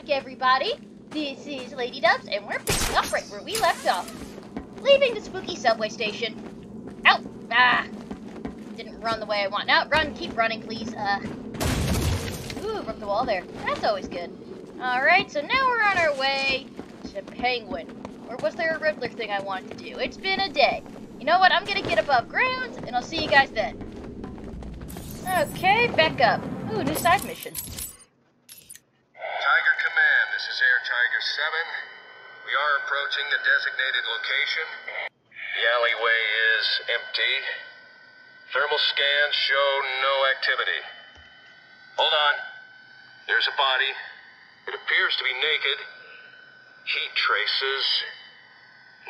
back, everybody. This is Lady Dubs, and we're picking up right where we left off. Leaving the spooky subway station. Out! Ah! Didn't run the way I want. Now, run, keep running, please. Uh. Ooh, broke the wall there. That's always good. Alright, so now we're on our way to Penguin. Or was there a Riddler thing I wanted to do? It's been a day. You know what? I'm gonna get above ground, and I'll see you guys then. Okay, back up. Ooh, new side mission. This is Air Tiger 7. We are approaching the designated location. The alleyway is empty. Thermal scans show no activity. Hold on. There's a body. It appears to be naked. Heat traces.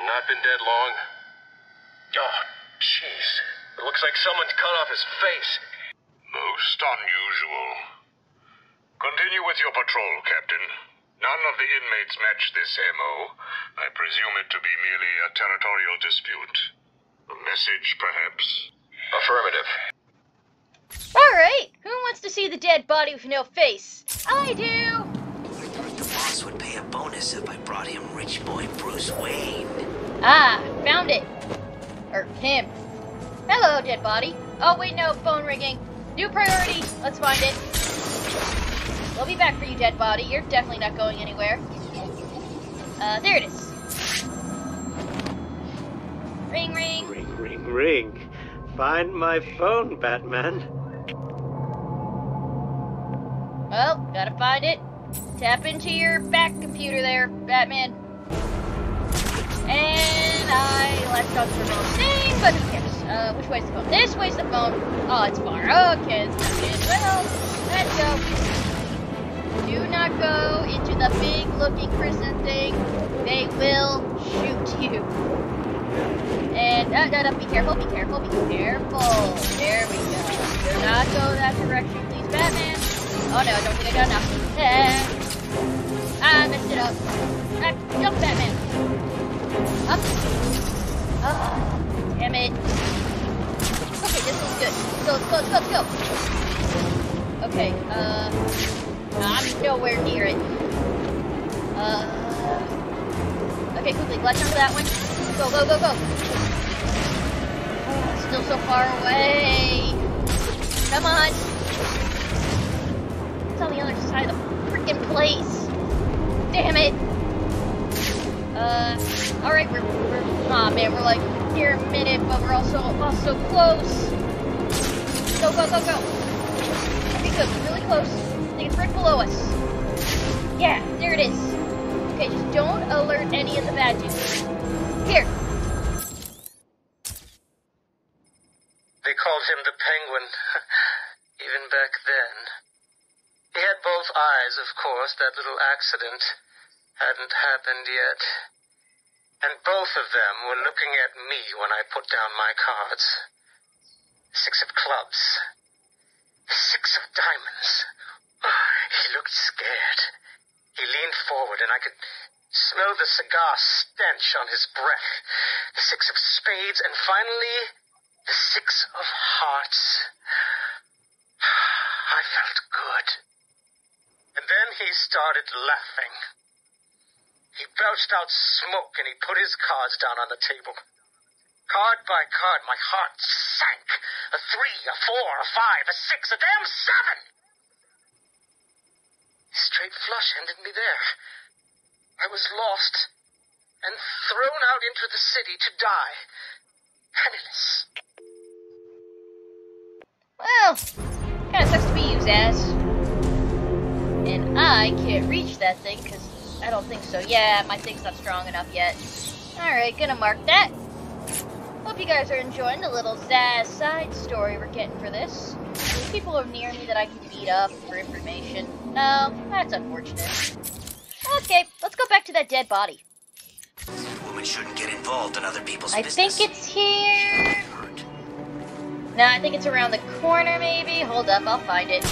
Not been dead long. Oh, jeez. It looks like someone's cut off his face. Most unusual. Continue with your patrol, Captain. None of the inmates match this MO. I presume it to be merely a territorial dispute. A message, perhaps? Affirmative. Alright, who wants to see the dead body with no face? I do! I thought the boss would pay a bonus if I brought him rich boy Bruce Wayne. Ah, found it. Or him. Hello, dead body. Oh, wait, no, phone ringing. New priority. Let's find it. We'll be back for you, dead body. You're definitely not going anywhere. Uh, there it is. Ring, ring. Ring, ring, ring. Find my phone, Batman. Well, gotta find it. Tap into your back computer there, Batman. And I left on the wrong thing, but who cares? Uh, which way's the phone? This way's the phone. Oh, it's far. Okay, it's not good. Well, let's go. Do not go into the big looking prison thing. They will shoot you. And, uh, no, no, be careful, be careful, be careful. There we go. Do not go that direction, please, Batman. Oh no, I don't think I got enough. Eh. I messed it up. Ah, jump, Batman. Up. Oh, damn it. Okay, this is good. Go, let's go, let's go, let's go. Okay, uh, I'm nowhere near it. Uh, okay, quickly, latch onto that one. Go, go, go, go. Oh, still so far away. Come on. It's on the other side of the freaking place. Damn it. Uh, alright, we're, we're, aw oh, man, we're like near a minute, but we're also, also close. Go, go, go, go. Okay, good, really close. Right below us. Yeah, there it is. Okay, just don't alert any of the bad dudes. Here. They called him the Penguin, even back then. He had both eyes, of course, that little accident hadn't happened yet. And both of them were looking at me when I put down my cards. Six of clubs. Six of diamonds. He looked scared. He leaned forward and I could smell the cigar stench on his breath. The six of spades and finally the six of hearts. I felt good. And then he started laughing. He belched out smoke and he put his cards down on the table. Card by card, my heart sank. A three, a four, a five, a six, a damn seven! Straight flush ended me there. I was lost and thrown out into the city to die. Penniless. Well, kind of sucks to be you, Zsasz. And I can't reach that thing because I don't think so. Yeah, my thing's not strong enough yet. Alright, gonna mark that. Hope you guys are enjoying the little Zsasz side story we're getting for this. People are near me that I can beat up for information. No, that's unfortunate. Okay, let's go back to that dead body. Women shouldn't get involved in other people's I business. think it's here. Hurt. No, I think it's around the corner, maybe. Hold up, I'll find it.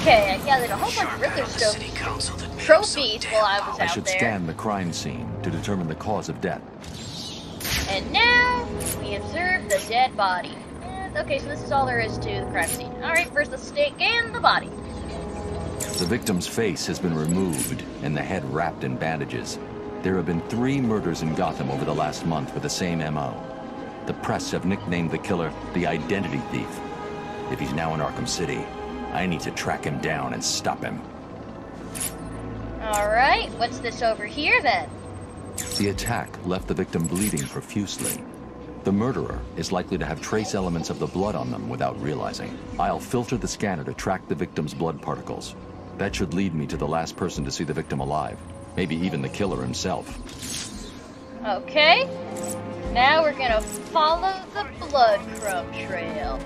Okay, I gathered a whole bunch of Riddler on city council that made him so Trophies while I was out I should there. scan the crime scene to determine the cause of death. And now we observe the dead body. And, okay, so this is all there is to the crime scene. Alright, first let's scan the body. The victim's face has been removed and the head wrapped in bandages. There have been three murders in Gotham over the last month with the same MO. The press have nicknamed the killer the Identity Thief. If he's now in Arkham City, I need to track him down and stop him. Alright, what's this over here then? The attack left the victim bleeding profusely. The murderer is likely to have trace elements of the blood on them without realizing. I'll filter the scanner to track the victim's blood particles. That should lead me to the last person to see the victim alive. Maybe even the killer himself. Okay. Now we're gonna follow the blood crumb trail.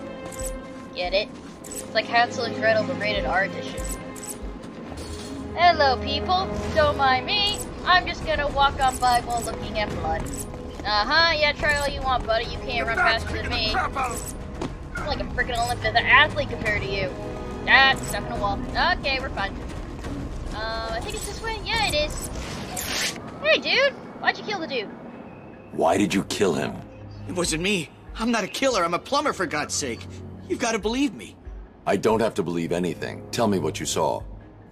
Get it? It's like Hansel and Gretel, the rated R edition. Hello, people. Don't mind me. I'm just gonna walk on by while looking at blood. Uh-huh, yeah, try all you want, buddy. You can't run faster than me. I'm like a freaking Olympic athlete compared to you. Ah, stuck in a wall. Okay, we're fine. Um, I think it's this way? Yeah, it is. Hey, dude! Why'd you kill the dude? Why did you kill him? It wasn't me. I'm not a killer. I'm a plumber, for God's sake. You've got to believe me. I don't have to believe anything. Tell me what you saw.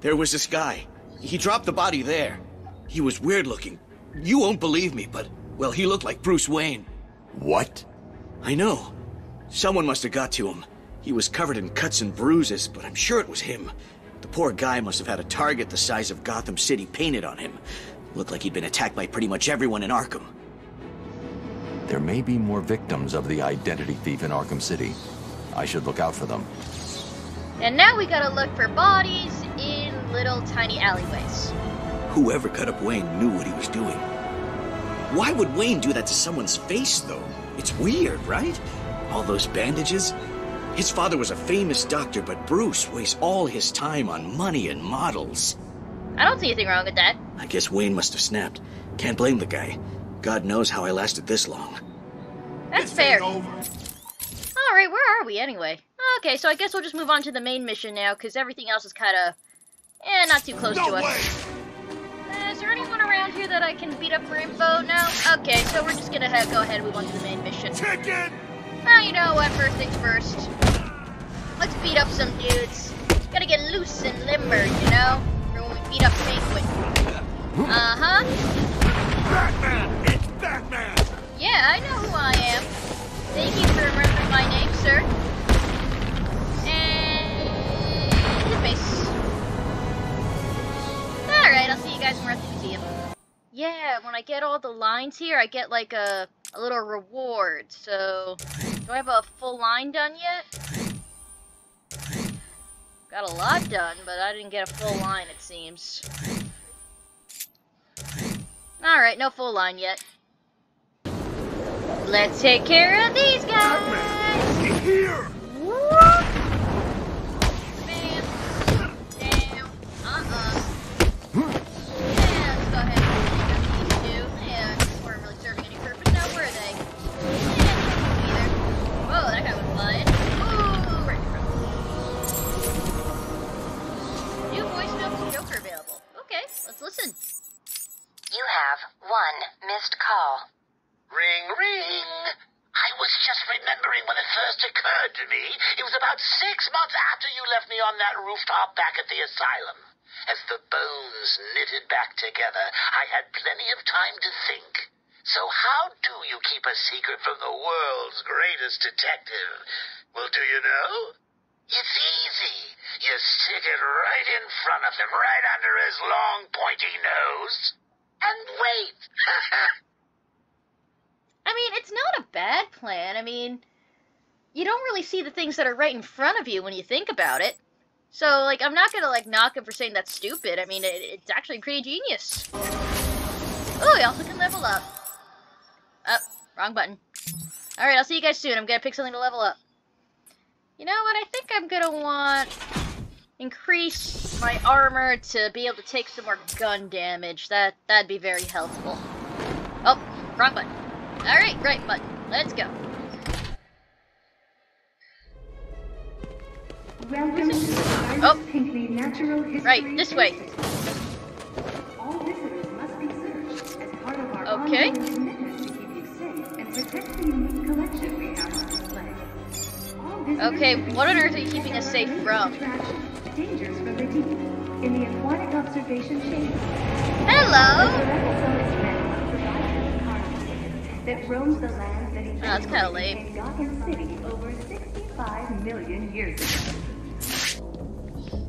There was this guy. He dropped the body there. He was weird looking. You won't believe me, but, well, he looked like Bruce Wayne. What? I know. Someone must have got to him. He was covered in cuts and bruises, but I'm sure it was him. The poor guy must have had a target the size of Gotham City painted on him. Looked like he'd been attacked by pretty much everyone in Arkham. There may be more victims of the identity thief in Arkham City. I should look out for them. And now we gotta look for bodies in little tiny alleyways. Whoever cut up Wayne knew what he was doing. Why would Wayne do that to someone's face, though? It's weird, right? All those bandages? His father was a famous doctor, but Bruce wastes all his time on money and models. I don't see anything wrong with that. I guess Wayne must have snapped. Can't blame the guy. God knows how I lasted this long. That's fair. Alright, where are we anyway? Okay, so I guess we'll just move on to the main mission now, because everything else is kind of, eh, not too close No to us. way! Uh, is there anyone around here that I can beat up for info? No? Okay, so we're just gonna go ahead and move on to the main mission. Chicken! Well, you know what, first things first. Let's beat up some dudes. Gotta get loose and limber, you know? For when we beat up Penguin. Uh-huh. Batman! It's Batman! Yeah, I know who I am. Thank you for remembering my name, sir. And his face. Alright, I'll see you guys when we're at the museum. Yeah, when I get all the lines here, I get like a, a little reward. So, do I have a full line done yet? Got a lot done, but I didn't get a full line, it seems. Alright, no full line yet. Let's take care of these guys! Here! That guy was flying. Ooh, right in front. New voicemail from Joker available. Okay, let's listen. You have one missed call. Ring, ring. I was just remembering when it first occurred to me. It was about six months after you left me on that rooftop back at the asylum. As the bones knitted back together, I had plenty of time to think. So how do you keep a secret from the world's greatest detective? Well, do you know? It's easy. You stick it right in front of him, right under his long, pointy nose, and wait. I mean, it's not a bad plan. I mean, you don't really see the things that are right in front of you when you think about it. So, like, I'm not gonna, like, knock him for saying that's stupid. I mean, it, it's actually pretty genius. Oh, he also can level up. Wrong button. Alright, I'll see you guys soon. I'm gonna pick something to level up. You know what? I think I'm gonna want... Increase my armor to be able to take some more gun damage. That, that'd be very helpful. Oh, wrong button. Alright, right button. Let's go. Welcome to the Oh. Pinkley Natural History Right, this way. All visitors must be searched as part of our Okay. Okay, what on earth are you keeping us safe from? attraction. dangers from the deep in the aquatic observation chamber. Hello. The Tyrannosaurus Rex provides a carnivore that roams the lands that Oh, that's kinda eventually lame. became Gotham City over 65 million years ago.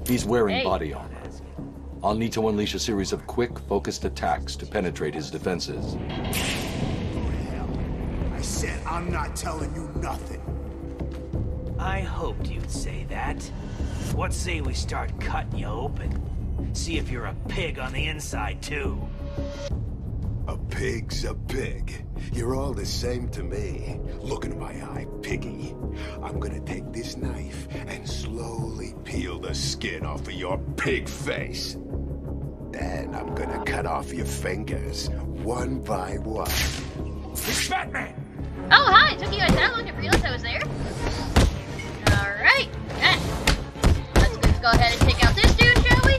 He's wearing Hey. body armor. I'll need to unleash a series of quick, focused attacks to penetrate his defenses. Said I'm not telling you nothing. I hoped you'd say that. What say we start cutting you open? See if you're a pig on the inside, too. A pig's a pig. You're all the same to me. Look in my eye, piggy. I'm gonna take this knife and slowly peel the skin off of your pig face. Then I'm gonna cut off your fingers, one by one. It's Batman! Oh, hi! It took you guys that long to realize I was there? Alright. Let's, let's go ahead and take out this dude, shall we?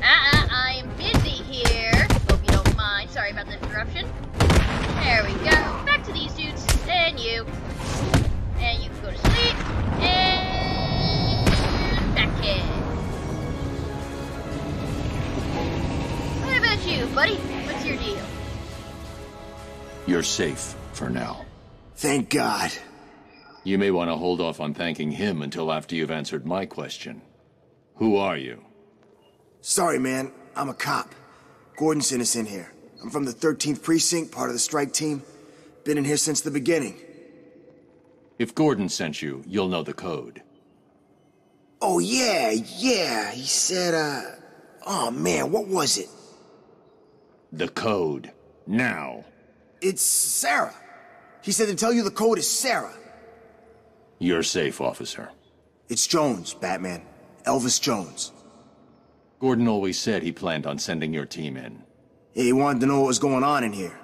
Uh-uh, I am busy here. Hope you don't mind. Sorry about the interruption. There we go. Back to these dudes. And you. And you can go to sleep. And... Back in. What about you, buddy? What's your deal? You're safe for now. Thank God. You may want to hold off on thanking him until after you've answered my question. Who are you? Sorry, man. I'm a cop. Gordon sent us in here. I'm from the 13th Precinct, part of the strike team. Been in here since the beginning. If Gordon sent you, you'll know the code. Oh, yeah, yeah. He said, uh... Oh, man, what was it? The code. Now. It's Sarah. He said to tell you the code is Sarah. You're safe, officer. It's Jones, Batman. Elvis Jones. Gordon always said he planned on sending your team in. Yeah, he wanted to know what was going on in here.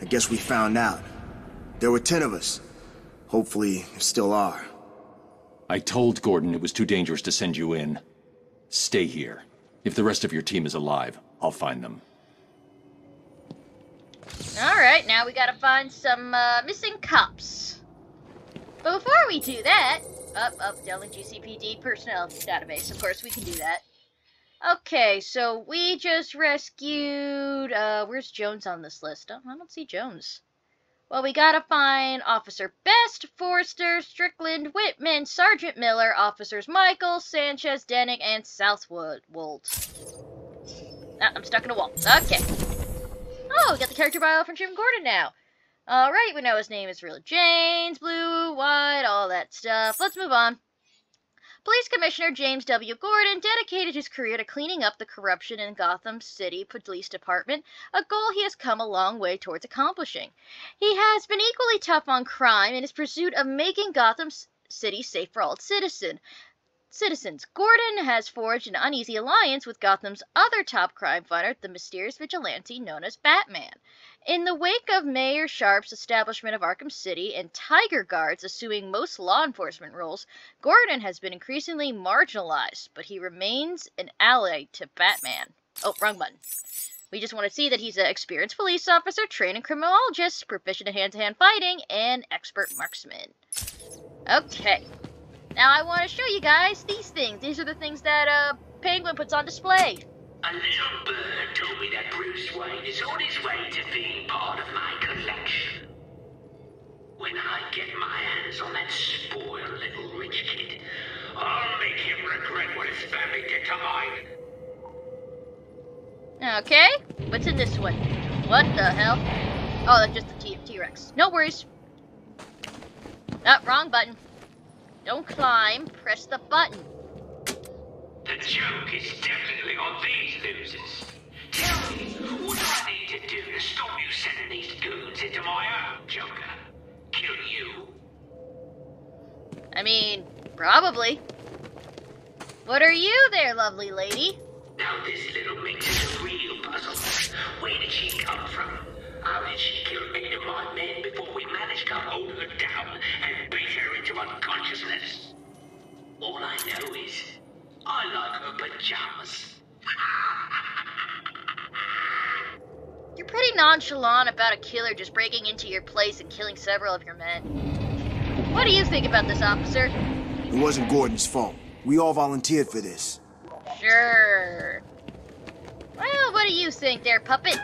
I guess we found out. There were ten of us. Hopefully, there still are. I told Gordon it was too dangerous to send you in. Stay here. If the rest of your team is alive, I'll find them. Alright, now we gotta find some uh, missing cops. But before we do that, up, up, Delling GCPD personnel database. Of course, we can do that. Okay, so we just rescued. Uh, where's Jones on this list? Oh, I don't see Jones. Well, we gotta find Officer Best, Forrester, Strickland, Whitman, Sergeant Miller, Officers Michael, Sanchez, Dennick, and Southwood. Wold. Ah, I'm stuck in a wall. Okay. Oh, we got the character bio from Jim Gordon now. Alright, we know his name is real James, blue, white, all that stuff. Let's move on. Police Commissioner James W. Gordon dedicated his career to cleaning up the corruption in Gotham City Police Department, a goal he has come a long way towards accomplishing. He has been equally tough on crime in his pursuit of making Gotham City safe for all its citizen. Citizens, Gordon has forged an uneasy alliance with Gotham's other top crime fighter, the mysterious vigilante known as Batman. In the wake of Mayor Sharp's establishment of Arkham City and Tiger Guards assuming most law enforcement roles, Gordon has been increasingly marginalized, but he remains an ally to Batman. Oh, wrong button. We just want to see that he's an experienced police officer, trained in criminologist, proficient in hand-to-hand fighting, and expert marksman. Okay. Now I want to show you guys these things. These are the things that uh Penguin puts on display. A little bird told me that Bruce Wayne is on his way to being part of my collection. When I get my hands on that spoiled little rich kid, I'll make him regret what his family did to mine. Okay, what's in this one? What the hell? Oh, that's just the T- T-Rex. No worries. Ah, wrong button. Don't climb, press the button. The joke is definitely on these losers. Tell me, what do I need to do to stop you sending these goons into my own Joker? Kill you? I mean, probably. What are you there, lovely lady? Now this little mix is a real puzzle. Where did she come from? How did she kill eight of my men before we managed to hold her down and beat her into unconsciousness? All I know is, I like her pajamas. You're pretty nonchalant about a killer just breaking into your place and killing several of your men. What do you think about this, officer? It wasn't Gordon's fault. We all volunteered for this. Sure. Well, what do you think there, puppet?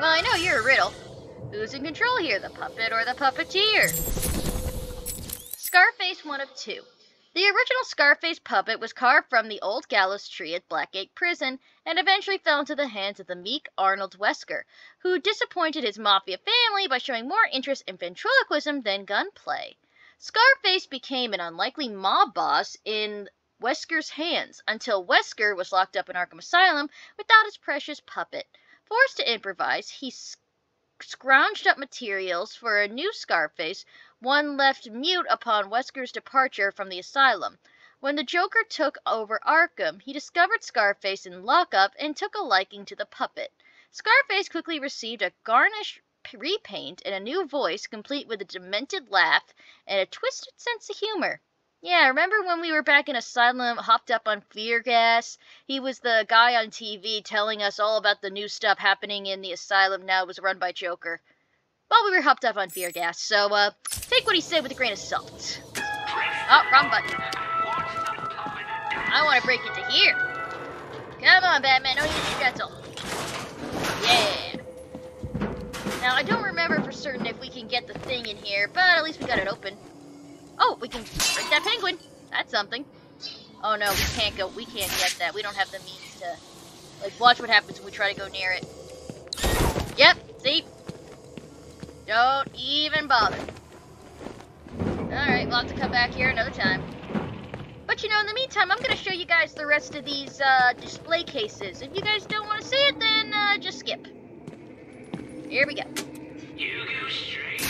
Well, I know you're a riddle. Who's in control here, the puppet or the puppeteer? Scarface, one of two. The original Scarface puppet was carved from the old gallows tree at Blackgate Prison and eventually fell into the hands of the meek Arnold Wesker, who disappointed his mafia family by showing more interest in ventriloquism than gunplay. Scarface became an unlikely mob boss in Wesker's hands until Wesker was locked up in Arkham Asylum without his precious puppet. Forced to improvise, he scrounged up materials for a new Scarface, one left mute upon Wesker's departure from the asylum. When the Joker took over Arkham, he discovered Scarface in lockup and took a liking to the puppet. Scarface quickly received a garnish repaint and a new voice, complete with a demented laugh and a twisted sense of humor. Yeah, remember when we were back in Asylum, hopped up on fear gas? He was the guy on TV telling us all about the new stuff happening in the Asylum now it was run by Joker. Well, we were hopped up on fear gas, so uh, take what he said with a grain of salt. Oh, wrong button. I want to break into here. Come on, Batman, need to schedule. Yeah. Now, I don't remember for certain if we can get the thing in here, but at least we got it open. Oh, we can break that penguin. That's something. Oh no, we can't go. We can't get that. We don't have the means to. Like, watch what happens when we try to go near it. Yep, see? Don't even bother. Alright, we'll have to come back here another time. But you know, in the meantime, I'm going to show you guys the rest of these uh, display cases. If you guys don't want to see it, then uh, just skip. Here we go. You go straight,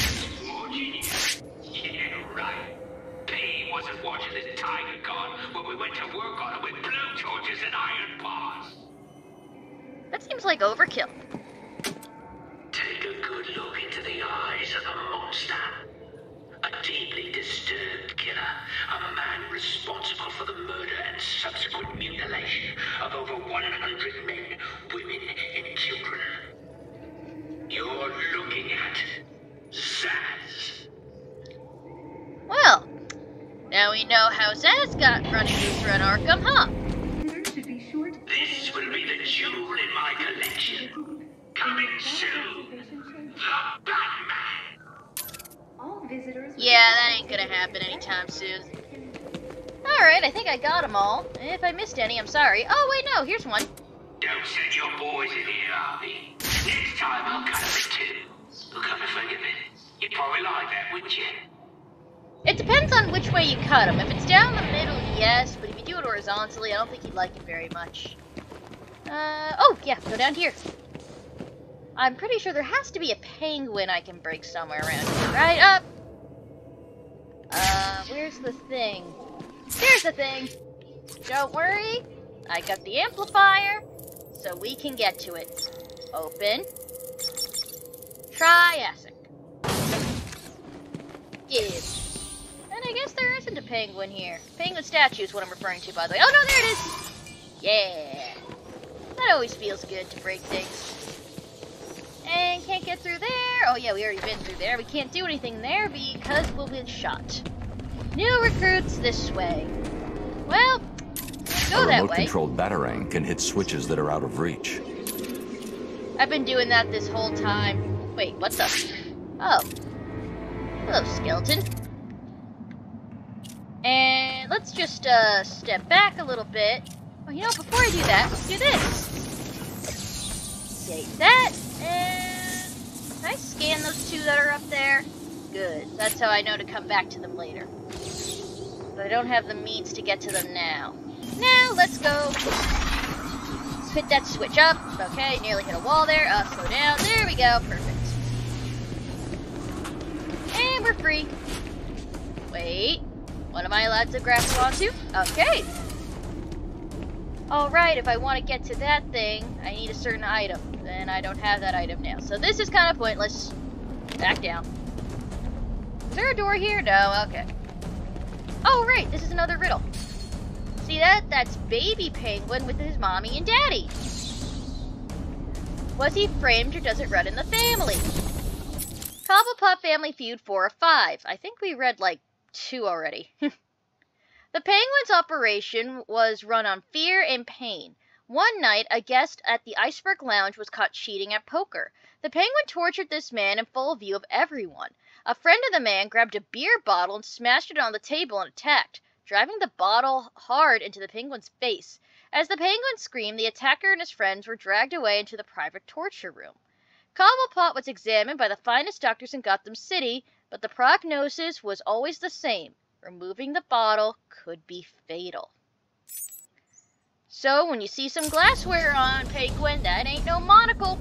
right. P wasn't watching this tiger guard when we went to work on it with blue torches and iron bars. That seems like overkill. Take a good look into the eyes of the monster. A deeply disturbed killer, a man responsible for the murder and subsequent mutilation of over 100 men, women, and children. You're looking at Zsasz. Well, now we know how Zsasz got running loose around Arkham, huh? This will be the jewel in my collection. Coming soon. The Batman. Yeah, that ain't gonna happen anytime soon. Alright, I think I got them all. If I missed any, I'm sorry. Oh, wait, no, here's one. Don't send your boys in here, Harvey. Next time I'll cut them in two. Look come to think of it, you'd probably like that, wouldn't you? It depends on which way you cut them. If it's down the middle, yes, but if you do it horizontally, I don't think he'd like it very much. Uh, oh, yeah, go down here. I'm pretty sure there has to be a penguin I can break somewhere around here, right? Up! Uh, where's the thing? Here's the thing! Don't worry, I got the amplifier, so we can get to it. Open. Triassic. Give. I guess there isn't a penguin here. Penguin statue is what I'm referring to, by the way. Oh, no, there it is! Yeah. That always feels good to break things. And can't get through there. Oh, yeah, we already been through there. We can't do anything there because we'll get shot. New recruits this way. Well, go a that way. remote-controlled Batarang can hit switches that are out of reach. I've been doing that this whole time. Wait, what the? Oh. Hello, skeleton. And let's just uh, step back a little bit. Oh, you know, before I do that, let's do this. Take that, and can I scan those two that are up there? Good. That's how I know to come back to them later. But I don't have the means to get to them now. Now, let's go. Let's hit that switch up. Okay, nearly hit a wall there. Up, slow down. There we go. Perfect. And we're free. Wait. What am I allowed to grasp onto? Okay. Alright, if I want to get to that thing, I need a certain item. And I don't have that item now. So this is kind of pointless. Back down. Is there a door here? No, okay. Oh, right, this is another riddle. See that? That's baby penguin with his mommy and daddy. Was he framed or does it run in the family? Cobblepot Family Feud 4 or 5. I think we read like two already. The Penguin's operation was run on fear and pain. One night, a guest at the Iceberg Lounge was caught cheating at poker. The Penguin tortured this man in full view of everyone. A friend of the man grabbed a beer bottle and smashed it on the table and attacked, driving the bottle hard into the Penguin's face. As the Penguin screamed, the attacker and his friends were dragged away into the private torture room. Cobblepot was examined by the finest doctors in Gotham City, but the prognosis was always the same. Removing the bottle could be fatal. So when you see some glassware on Penguin, that ain't no monocle.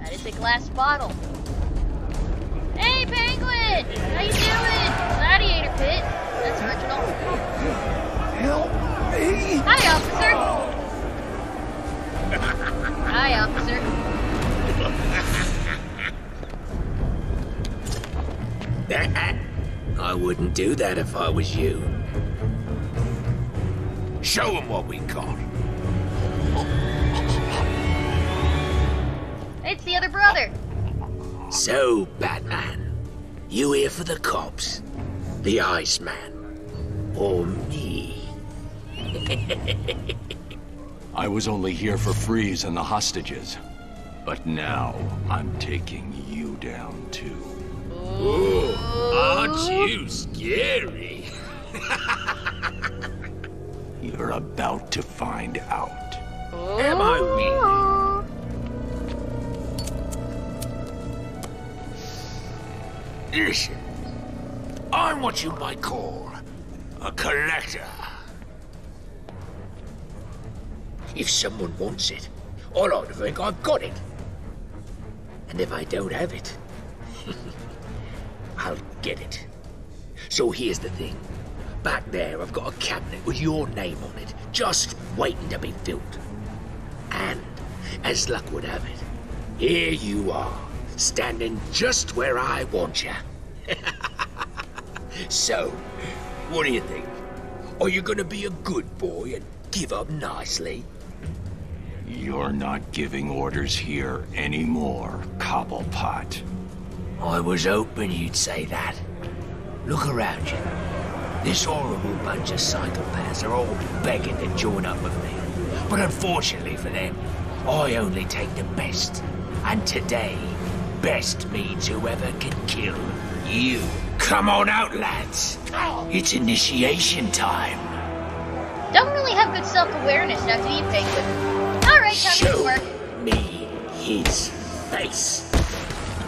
That is a glass bottle. Hey Penguin! How you doing? Gladiator pit. That's original. Help me! Hi, officer. Hi, officer. I wouldn't do that if I was you. Show him what we got. It's the other brother. So, Batman, you here for the cops, the Iceman, or me? I was only here for Freeze and the hostages. But now, I'm taking you down too. Ooh, aren't you scary? You're about to find out. Am I really? Listen, I'm what you might call a collector. If someone wants it, I like to think I've got it. And if I don't have it, get it. So here's the thing. Back there, I've got a cabinet with your name on it, just waiting to be filled. And, as luck would have it, here you are, standing just where I want you. so, what do you think? Are you gonna be a good boy and give up nicely? You're not giving orders here anymore, Cobblepot. I was hoping you'd say that. Look around you. This horrible bunch of psychopaths are all begging to join up with me. But unfortunately for them, I only take the best. And today, best means whoever can kill you. Come on out, lads. It's initiation time. Don't really have good self-awareness now, do you, Penguin? Alright, time to Show work. me his face.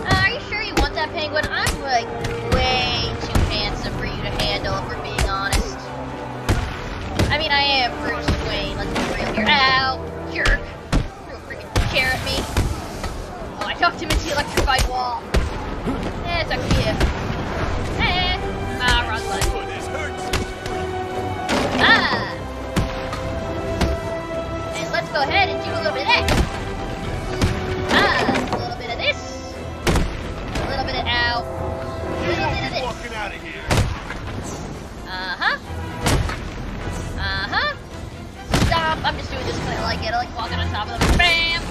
Uh, are you sure you want that, Penguin? I'm, like, way too handsome for you to handle, if we're being honest. I mean, I am Bruce Wayne, let's be real here. Ow! Jerk! Don't freaking care at me. Oh, I knocked him into the electrified wall. Eh, it's to you. Eh. Ah, wrong button. Ah! And let's go ahead and do a little bit of that. Out. Uh-huh. Uh-huh. Stop. I'm just doing this because I like it. I like walking on top of them. Bam!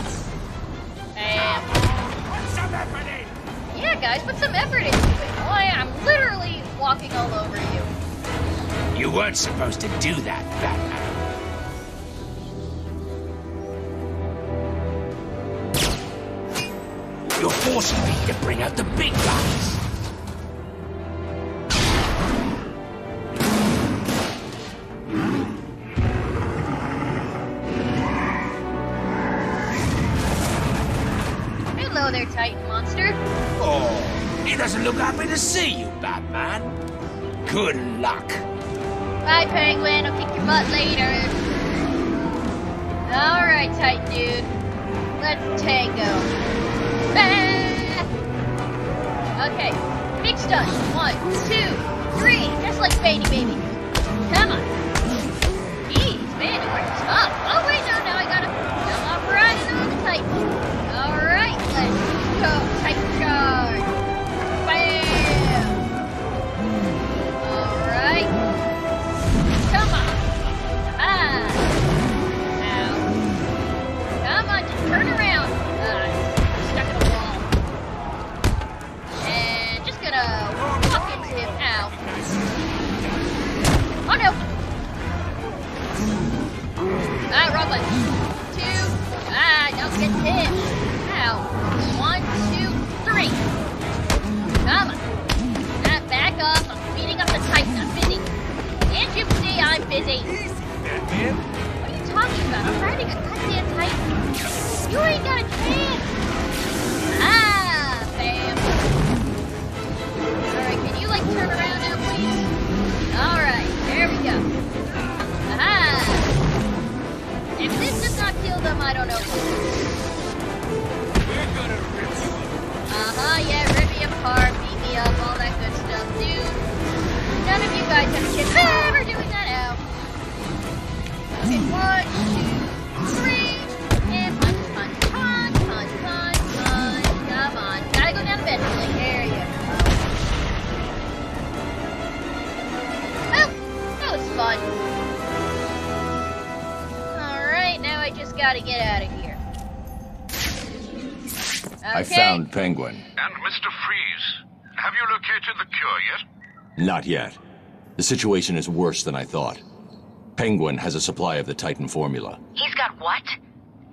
Bam. Put some effort in. Yeah, guys, put some effort into it. Why, I'm literally walking all over you. You weren't supposed to do that, Batman. You're forcing me to bring out the big guns. Hello there, Titan Monster. Oh, he doesn't look happy to see you, Batman. Good luck. Bye, Penguin. I'll kick your butt later. Alright, Titan dude. Let's tango. Okay, big stunt. One, two, three. Just like Baby Baby. Come on. Don't get One, two, three. Come on. Ah, back up. I'm beating up the Titan. I'm busy. Can't you see I'm busy? Batman? What are you talking about? I'm riding a goddamn Titan. You ain't got Not yet. The situation is worse than I thought. Penguin has a supply of the Titan formula. He's got what?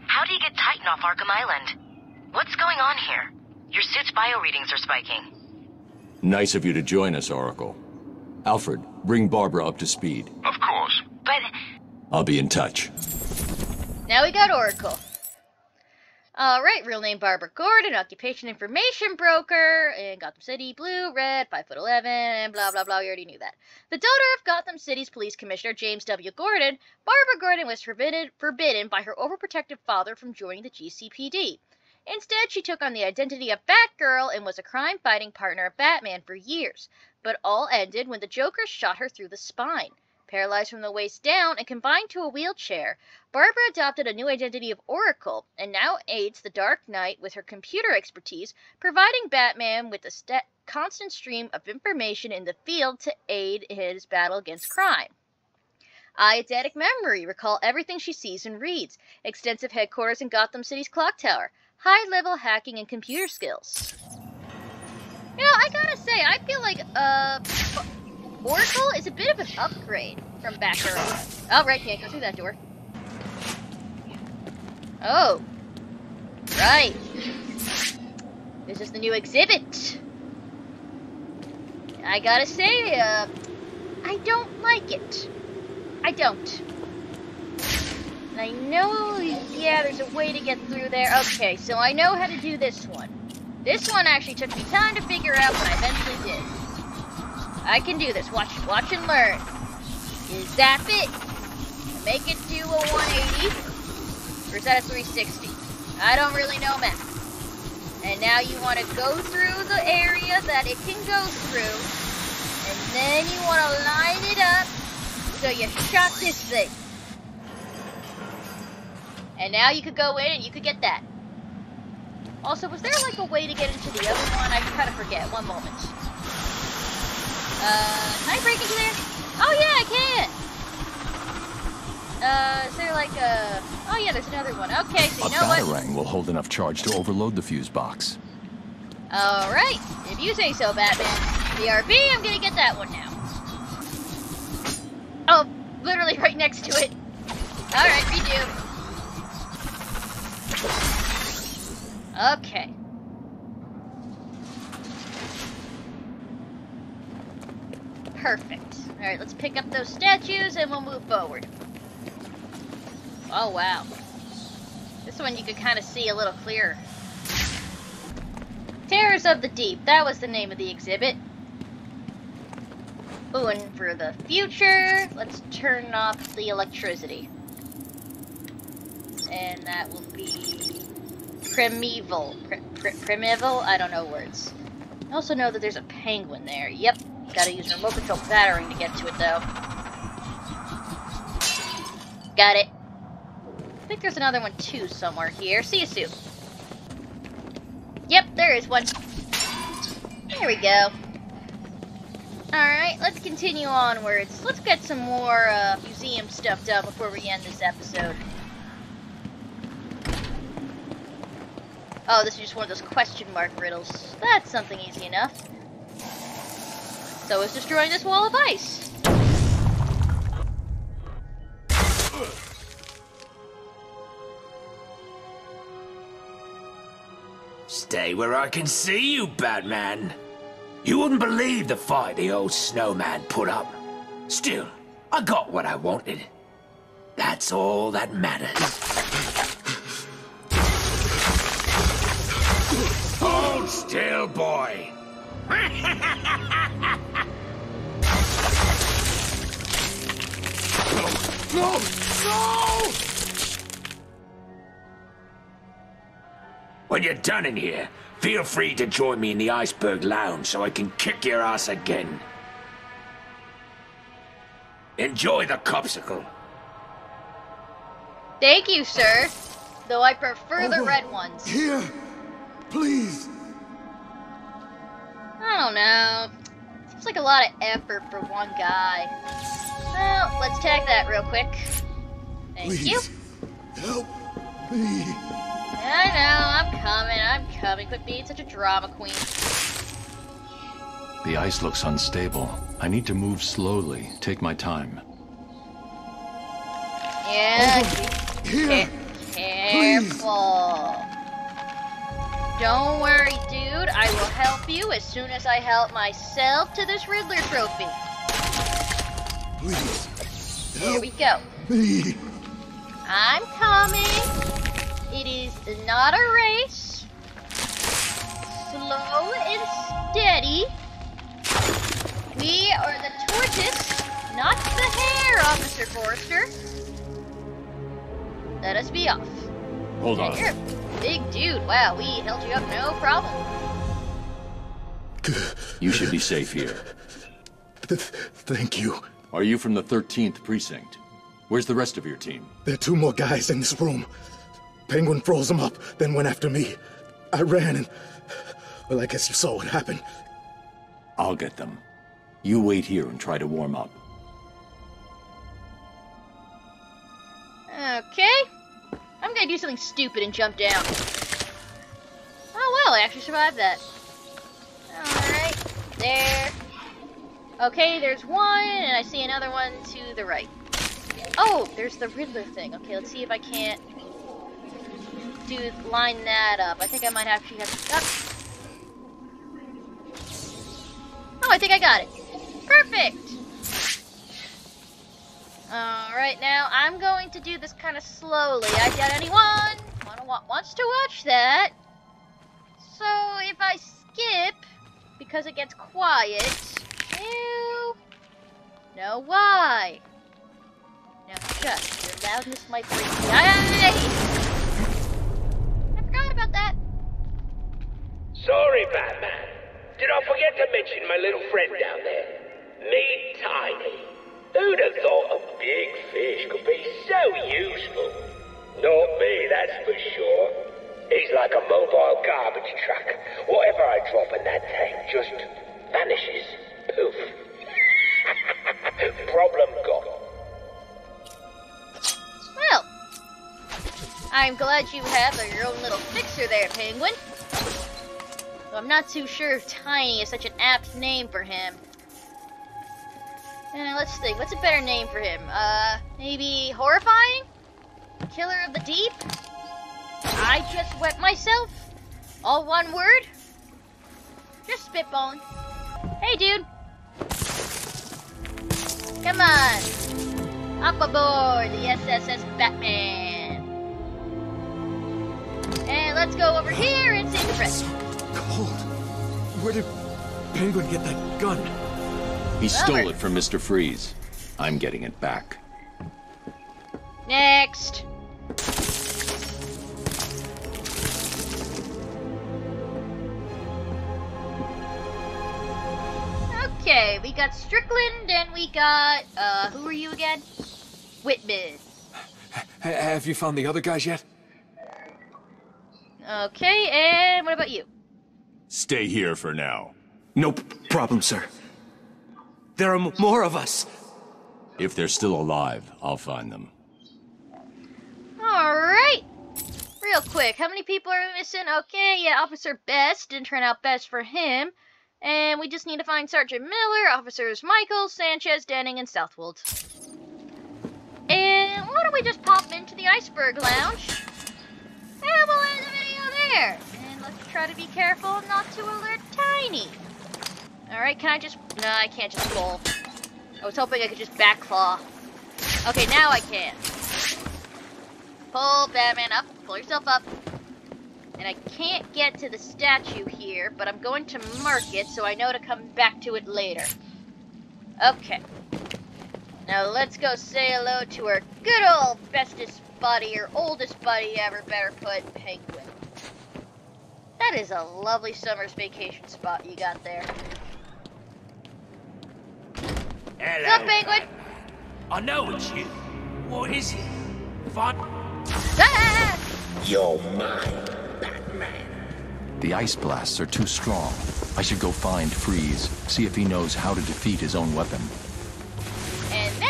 How do you get Titan off Arkham Island? What's going on here? Your suit's bio readings are spiking. Nice of you to join us, Oracle. Alfred, bring Barbara up to speed. Of course. But I'll be in touch. Now we got Oracle. Alright, real name Barbara Gordon, occupation information broker, in Gotham City, blue, red, 5 foot 11, and blah blah blah, we already knew that. The daughter of Gotham City's police commissioner James W. Gordon, Barbara Gordon was forbidden, forbidden by her overprotective father from joining the GCPD. Instead, she took on the identity of Batgirl and was a crime fighting partner of Batman for years. But all ended when the Joker shot her through the spine. Paralyzed from the waist down and confined to a wheelchair, Barbara adopted a new identity of Oracle and now aids the Dark Knight with her computer expertise, providing Batman with a st- constant stream of information in the field to aid his battle against crime. Eidetic memory, recall everything she sees and reads. Extensive headquarters in Gotham City's clock tower. High level hacking and computer skills. You know, I gotta say, I feel like, uh, Oracle is a bit of an upgrade from back Batgirl. Oh, right, can't go through that door. Oh. Right. This is the new exhibit. I gotta say, uh, I don't like it. I don't. I know, yeah, there's a way to get through there. Okay, so I know how to do this one. This one actually took me time to figure out, but I eventually did. I can do this. Watch, watch and learn. Zap it, make it do a 180, or is that a 360? I don't really know math. And now you want to go through the area that it can go through, and then you want to line it up so you shot this thing. And now you could go in and you could get that. Also, was there like a way to get into the other one? I kind of forget. One moment. Uh, can I break into there? Oh yeah, I can. Uh, is there like a? Oh yeah, there's another one. Okay, so A you know what? A batarang will hold enough charge to overload the fuse box. All right, if you say so, Batman. BRB, I'm gonna get that one now. Oh, literally right next to it. All right, redo. Okay. Perfect. All right, let's pick up those statues and we'll move forward. Oh wow. This one you can kind of see a little clearer. Terrors of the Deep. That was the name of the exhibit. Ooh, and for the future, let's turn off the electricity. And that will be primeval. Pri pri primeval? I don't know words. I also know that there's a penguin there. Yep. Gotta use remote control Batarang to get to it, though. Got it. I think there's another one, too, somewhere here. See you soon. Yep, there is one. There we go. Alright, let's continue onwards. Let's get some more uh, museum stuff done before we end this episode. Oh, this is just one of those question mark riddles. That's something easy enough so is destroying this wall of ice. Stay where I can see you, Batman. You wouldn't believe the fight the old snowman put up. Still, I got what I wanted. That's all that matters. Hold still, boy. No! No! When you're done in here, feel free to join me in the Iceberg Lounge so I can kick your ass again. Enjoy the copsicle. Thank you, sir. Though I prefer the oh, red ones. Here! Please! I don't know. Seems like a lot of effort for one guy. Well, let's tag that real quick. Thank Please. you. Help me! I know, I'm coming, I'm coming. Quit being such a drama queen. The ice looks unstable. I need to move slowly. Take my time. Yeah, Here! be careful. Don't worry, dude. I will help you as soon as I help myself to this Riddler trophy. Please! Here we go. Me! I'm coming. It is not a race. Slow and steady. We are the tortoise, not the hare, Officer Forrester. Let us be off. Hold on. You're a big dude. Wow, we held you up no problem. You should be safe here. Thank you. Are you from the 13th precinct? Where's the rest of your team? There are two more guys in this room. Penguin froze them up, then went after me. I ran and. Well, I guess you saw what happened. I'll get them. You wait here and try to warm up. Okay. I'm gonna do something stupid and jump down. Oh well, I actually survived that. Alright. There. Okay, there's one, and I see another one to the right. Oh, there's the Riddler thing. Okay, let's see if I can't do line that up. I think I might actually have to. Oh, I think I got it. Perfect. Alright, now I'm going to do this kind of slowly. I doubt anyone wanna wa- wants to watch that. So if I skip, because it gets quiet, you know why. Now shut. Your loudness might break me. I forgot about that. Sorry, Batman. Did I forget to mention my little friend down there? Me, Tiny. Who'd have thought a big fish could be so useful? Not me, that's for sure. He's like a mobile garbage truck. Whatever I drop in that tank just vanishes. Poof. Problem gone. Well, I'm glad you have your own little fixer there, Penguin. Though I'm not too sure if Tiny is such an apt name for him. Uh, let's think. What's a better name for him? Uh, maybe horrifying? Killer of the deep? I just wet myself? All one word? Just spitballing. Hey, dude. Come on. Up aboard the SSS Batman. And let's go over here and save the rest. Cold. Where did Penguin get that gun? He stole it from Mr. Freeze. I'm getting it back. Next. Okay, we got Strickland and we got, uh, who are you again? Whitman. have you found the other guys yet? Okay, and what about you? Stay here for now. No problem, sir. There are more of us. If they're still alive, I'll find them. Alright. Real quick, how many people are missing? Okay, yeah, Officer Best didn't turn out best for him. And we just need to find Sergeant Miller, Officers Michael, Sanchez, Denning, and Southwold. And why don't we just pop into the Iceberg Lounge? And we'll end the video there. And let's try to be careful not to alert Tiny. Alright, can I just... No, I can't just roll. I was hoping I could just Batclaw. Okay, now I can. Pull Batman up. Pull yourself up. And I can't get to the statue here, but I'm going to mark it so I know to come back to it later. Okay. Now let's go say hello to our good old bestest buddy, or oldest buddy ever, better put, Penguin. That is a lovely summer's vacation spot you got there. Hello. What's up, Penguin? I know it's you. What is it? Fun? Ah! You're mine, Batman. The ice blasts are too strong. I should go find Freeze, see if he knows how to defeat his own weapon. And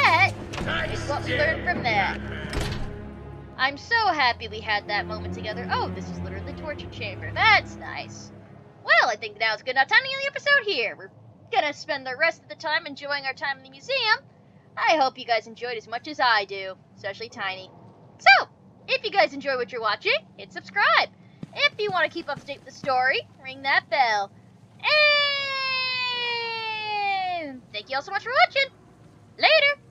that is what we learned from that. I'm so happy we had that moment together. Oh, this is literally the torture chamber. That's nice. Well, I think now's a good enough time to end the episode here. We're gonna spend the rest of the time enjoying our time in the museum. I hope you guys enjoyed as much as I do, especially Tiny. So, if you guys enjoy what you're watching, hit subscribe. If you want to keep up to date with the story, ring that bell. And thank you all so much for watching. Later.